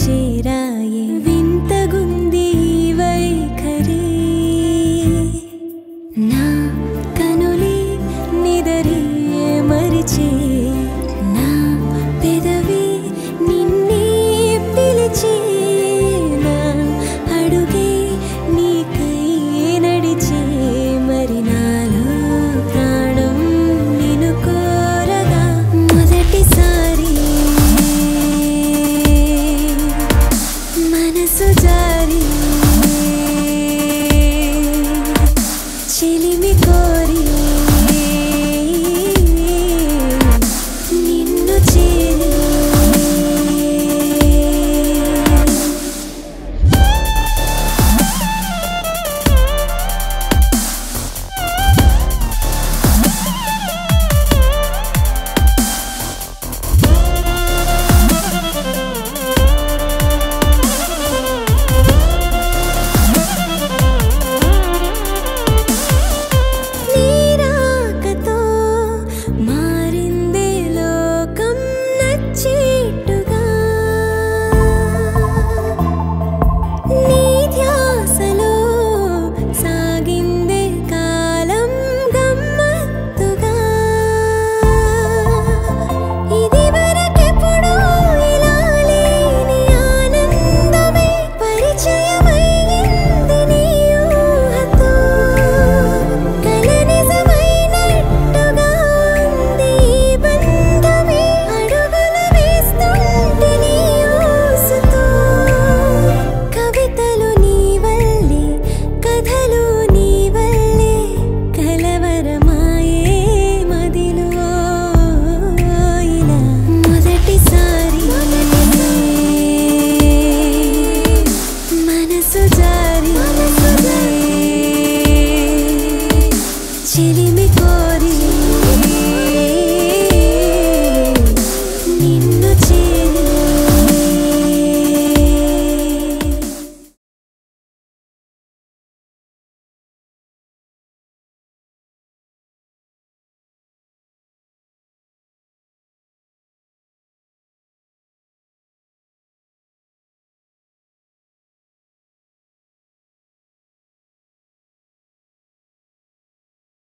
चिराय すじゃりり